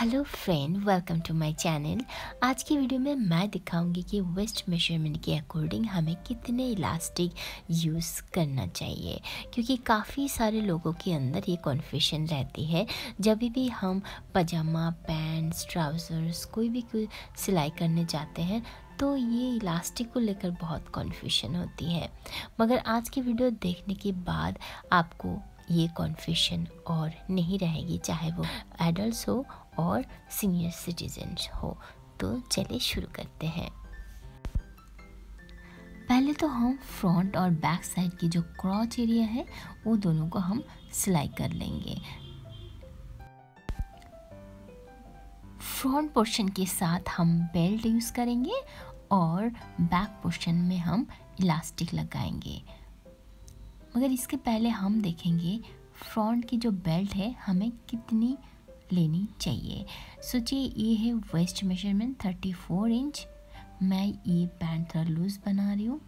Hello friend welcome to my channel आज की video में मैं दिखाऊँगी कि वेस्ट मेज़रमेंट के अकॉर्डिंग हमें कितने इलास्टिक यूज़ करना चाहिए। क्योंकि काफ़ी सारे लोगों के अंदर ये कन्फ्यूशन रहती है। जब भी हम पजामा पैंट्स ट्राउज़र्स कोई भी कोई सिलाई करने जाते हैं तो ये इलास्टिक को लेकर बहुत कन्फ्यूशन होती है। मगर आज की वीडियो देखने के बाद आपको ये कॉन्फ्यूशन और नहीं रहेगी, चाहे वो एडल्ट हो और सीनियर सिटीजन हो तो चलिए शुरू करते हैं। पहले तो हम फ्रंट और बैक साइड की जो क्रॉच एरिया है, वो दोनों को हम सिलाई कर लेंगे। फ्रंट पोर्शन के साथ हम बेल्ट यूज़ करेंगे और बैक पोर्शन में हम इलास्टिक लगाएँगे। मगर इसके पहले हम देखेंगे फ्रंट की जो बेल्ट है, हमें कितनी लेनी चाहिए। सोचिए ये है waist measurement thirty four inch मैं ये पैंट थोड़ा लूज़ बना रही हूँ,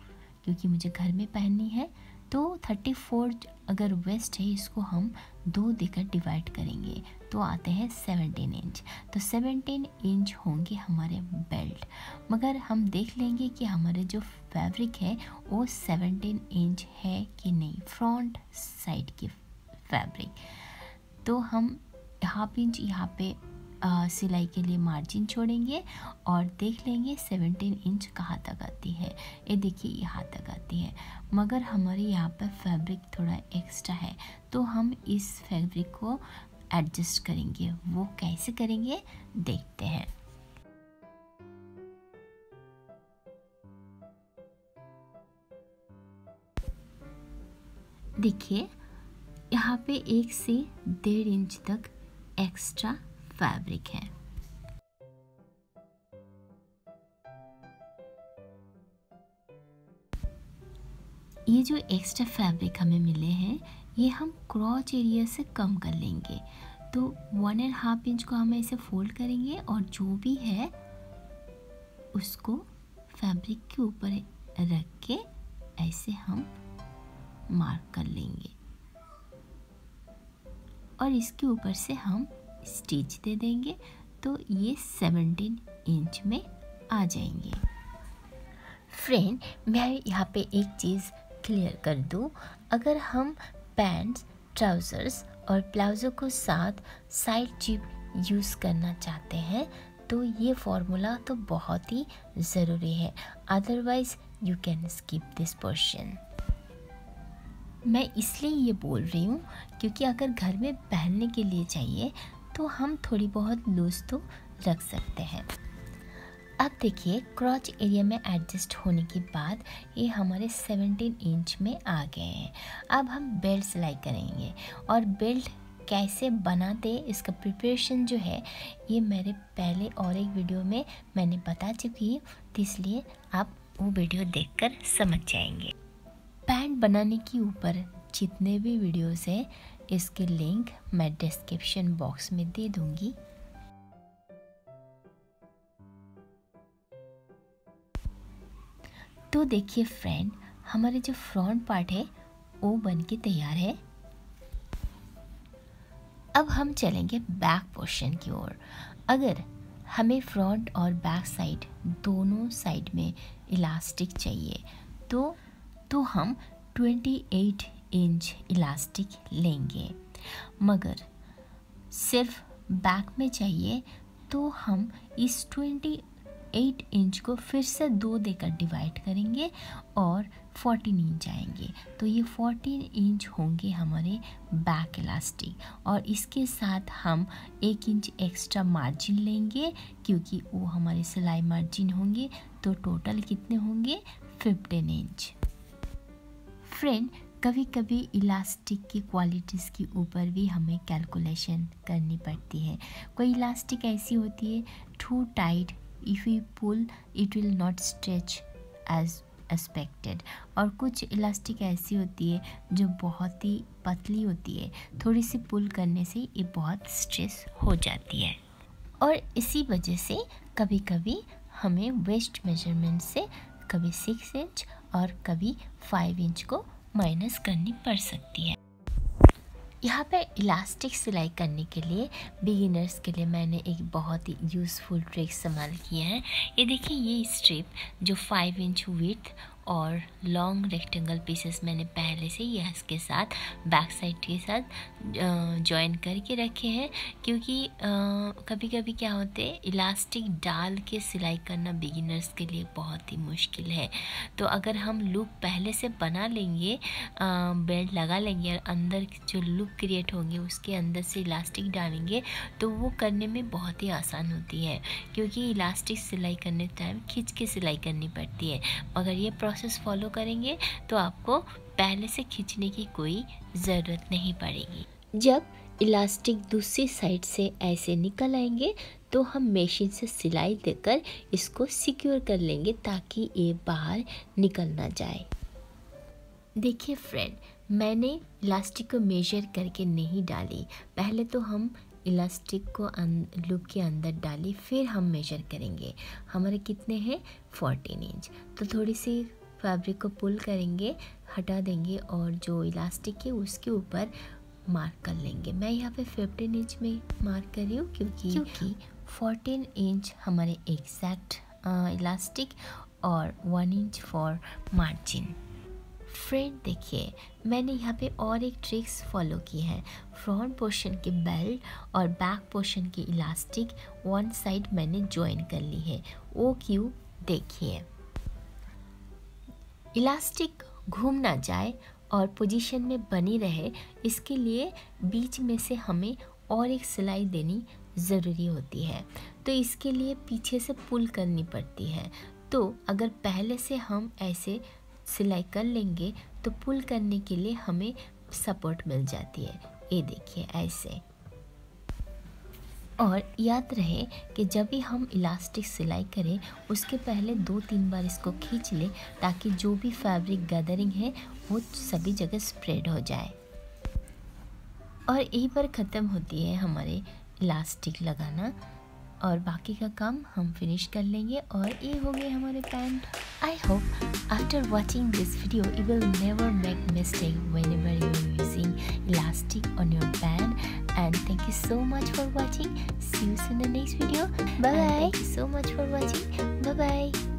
क्योंकि मुझे घर में पहननी है। तो थर्टी फोर अगर वेस्ट है, इसको हम दो देकर डिवाइड करेंगे। तो आते हैं सेवनटीन इंच तो सेवनटीन इंच होंगे हमारे बेल्ट मगर हम देख लेंगे कि हमारे जो फैब्रिक है, वो सेवनटीन इंच है कि नहीं फ्रंट साइड की फैब्रिक तो हम हाफ़ इंच यहाँ पे सिलाई के लिए मार्जिन छोड़ेंगे और देख लेंगे सेवनटीन इंच कहाँ तक आती है। ये देखिए, यहाँ तक आती है। मगर हमारे यहाँ पर फैब्रिक थोड़ा एक्स्ट्रा है तो हम इस फैब्रिक को एडजस्ट करेंगे। वो कैसे करेंगे, देखते हैं। देखिए, यहाँ पे एक से डेढ़ इंच तक एक्स्ट्रा फैब्रिक है ये जो एक्स्ट्रा फैब्रिक हमें मिले हैं, ये हम क्रॉच एरिया से कम कर लेंगे। तो वन एंड हाफ़ इंच को हम ऐसे फोल्ड करेंगे और जो भी है, उसको फैब्रिक के ऊपर रख के ऐसे हम मार्क कर लेंगे। और इसके ऊपर से हम स्टिच दे देंगे तो ये 17 इंच में आ जाएँगे। फ्रेंड, मैं यहाँ पे एक चीज़ क्लियर कर दूँ। अगर हम पैंट्स, ट्राउज़र्स और प्लाजो को साथ साइड चिप यूज़ करना चाहते हैं तो ये फॉर्मूला तो बहुत ही ज़रूरी है। Otherwise you can skip this portion मैं इसलिए ये बोल रही हूँ क्योंकि अगर घर में पहनने के लिए चाहिए तो हम थोड़ी बहुत लूज तो रख सकते हैं। अब देखिए क्रॉच एरिया में एडजस्ट होने के बाद ये हमारे 17 इंच में आ गए हैं। अब हम बेल्ट सिलाई करेंगे और बेल्ट कैसे बनाते इसका प्रिपरेशन जो है, ये मेरे पहले और एक वीडियो में मैंने बता चुकी हूँ तो इसलिए आप वो वीडियो देखकर समझ जाएँगे। बनाने के ऊपर जितने भी वीडियोस हैं, इसके लिंक मैं डिस्क्रिप्शन बॉक्स में दे दूँगी। तो देखिए फ्रेंड हमारे जो फ्रंट पार्ट है, वो बन के तैयार है। अब हम चलेंगे बैक पोर्शन की ओर। अगर हमें फ्रंट और बैक साइड दोनों साइड में इलास्टिक चाहिए तो तो हम 28 इंच इलास्टिक लेंगे। मगर सिर्फ़ बैक में चाहिए तो हम इस 28 इंच को फिर से दो देकर डिवाइड करेंगे और 14 इंच आएँगे। तो ये 14 इंच होंगे हमारे बैक इलास्टिक और इसके साथ हम एक इंच एक्स्ट्रा मार्जिन लेंगे, क्योंकि वो हमारे सिलाई मार्जिन होंगे तो टोटल कितने होंगे? 15 इंच फ्रेंड कभी कभी इलास्टिक की क्वालिटीज़ के ऊपर भी हमें कैलकुलेशन करनी पड़ती है। कोई इलास्टिक ऐसी होती है too tight if you pull it will not stretch as expected और कुछ इलास्टिक ऐसी होती है, जो बहुत ही पतली होती है। थोड़ी सी पुल करने से ये बहुत स्ट्रेस हो जाती है। और इसी वजह से कभी कभी हमें वेस्ट मेज़रमेंट से कभी सिक्स इंच और कभी फाइव इंच को माइनस करनी पड़ सकती है। यहाँ पे इलास्टिक सिलाई करने के लिए बिगिनर्स के लिए मैंने एक बहुत ही यूज़फुल ट्रिक इस्तेमाल किया है। ये देखिए, ये स्ट्रिप जो फाइव इंच विथ और लॉन्ग रेक्टेंगल पीसेस मैंने पहले से ही इसके साथ बैक साइड के साथ जॉइन करके रखे हैं। क्योंकि कभी कभी क्या होते हैं इलास्टिक डाल के सिलाई करना बिगिनर्स के लिए बहुत ही मुश्किल है। तो अगर हम लुक पहले से बना लेंगे बेल्ट लगा लेंगे और अंदर जो लुक क्रिएट होंगे, उसके अंदर से इलास्टिक डालेंगे तो वो करने में बहुत ही आसान होती है। क्योंकि इलास्टिक सिलाई करने टाइम खींच के सिलाई करनी पड़ती है। मगर ये फॉलो करेंगे तो आपको पहले से खींचने की कोई ज़रूरत नहीं पड़ेगी। जब इलास्टिक दूसरी साइड से ऐसे निकल आएँगे तो हम मशीन से सिलाई देकर इसको सिक्योर कर लेंगे ताकि ये बाहर निकल ना जाए। देखिए फ्रेंड मैंने इलास्टिक को मेजर करके नहीं डाली। पहले तो हम इलास्टिक को लूप के अंदर डाली, फिर हम मेजर करेंगे। हमारे कितने हैं? फोर्टीन इंच तो थोड़ी सी फैब्रिक को पुल करेंगे हटा देंगे और जो इलास्टिक है उसके ऊपर मार्क कर लेंगे। मैं यहाँ पे फिफ्टीन इंच में मार्क कर रही हूँ क्योंकि क्योंकि फोर्टीन इंच हमारे एग्जैक्ट इलास्टिक और one inch for margin friend देखिए मैंने यहाँ पे और एक ट्रिक्स फॉलो की है। फ्रंट पोर्शन के बेल्ट और बैक पोर्शन की इलास्टिक वन साइड मैंने ज्वाइन कर ली है। वो क्यों? देखिए। इलास्टिक घूम ना जाए और पोजीशन में बनी रहे, इसके लिए बीच में से हमें और एक सिलाई देनी ज़रूरी होती है। तो इसके लिए पीछे से पुल करनी पड़ती है। तो अगर पहले से हम ऐसे सिलाई कर लेंगे तो पुल करने के लिए हमें सपोर्ट मिल जाती है। ये देखिए, ऐसे। और याद रहे कि जब भी हम इलास्टिक सिलाई करें, उसके पहले दो तीन बार इसको खींच लें ताकि जो भी फैब्रिक गैदरिंग है, वो सभी जगह स्प्रेड हो जाए। और यहीं पर ख़त्म होती है हमारे इलास्टिक लगाना। और बाकी का काम हम फिनिश कर लेंगे और ये हो गए हमारे pant I hope after watching this video you will never make mistake whenever you using elastic on your pant and thank you so much for watching see you in the next video bye so much for watching bye bye